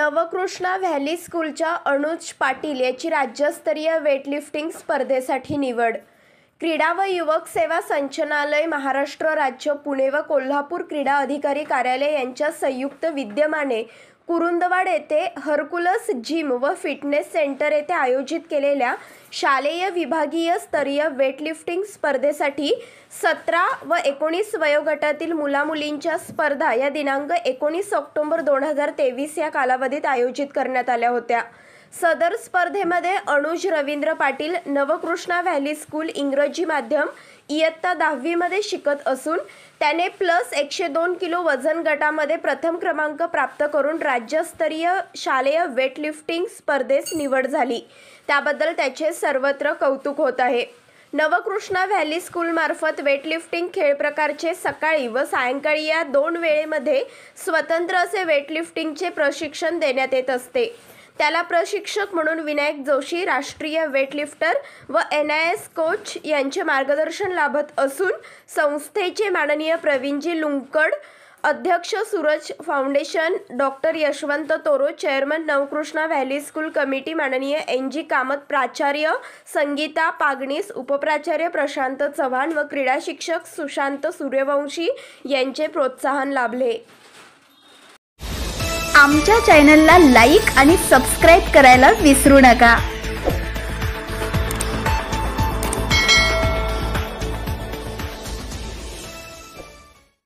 Navkrishna valley स्कूलच्या अनुज पाटील याची राज्यस्तरीय वेटलिफ्टिंग स्पर्धेसाठी निवड. क्रीडा व युवक सेवा संचनालय महाराष्ट्र राज्य पुणे व कोल्हापूर क्रीडा अधिकारी कार्यालय यांच्या संयुक्त विद्यमाने कुरुंदवाड येथे हरकुलस जिम व फिटनेस सेंटर येथे आयोजित केलेल्या शालेय विभागीय स्तरीय वेटलिफ्टिंग स्पर्धेसाठी सतरा व एकोणीस वयोगटातील मुलामुलींच्या स्पर्धा या दिनांक एकोणीस ऑक्टोबर दोन हजार तेवीस या कालावधीत आयोजित करण्यात आल्या होत्या. सदर स्पर्धेमध्ये अनुज रवींद्र पाटील नवकृष्णा व्हॅली स्कूल इंग्रजी माध्यम इयत्ता दहावीमध्ये शिकत असून त्याने प्लस एकशे दोन किलो वजन गटामध्ये प्रथम क्रमांक प्राप्त करून राज्यस्तरीय शालेय वेटलिफ्टिंग स्पर्धेस निवड झाली. त्याबद्दल त्याचे सर्वत्र कौतुक होत आहे. नवकृष्णा व्हॅली स्कूलमार्फत वेटलिफ्टिंग खेळ प्रकारचे सकाळी व सायंकाळी या दोन वेळेमध्ये स्वतंत्र असे वेटलिफ्टिंगचे प्रशिक्षण देण्यात येत असते. त्याला प्रशिक्षक म्हणून विनायक जोशी राष्ट्रीय वेटलिफ्टर व एन आय एस कोच यांचे मार्गदर्शन लाभत असून संस्थेचे माननीय प्रवीणजी लुंकड अध्यक्ष Suraj foundation doctor Yashwant Toro chairman Navkrishna valley school committee माननीय एन जी कामत प्राचार्य संगीता पागणीस उपप्राचार्य प्रशांत चव्हाण व क्रीडा शिक्षक सुशांत सूर्यवंशी यांचे प्रोत्साहन लाभले. आमच्या चॅनलला लाईक आणि सबस्क्राईब करायला विसरू नका.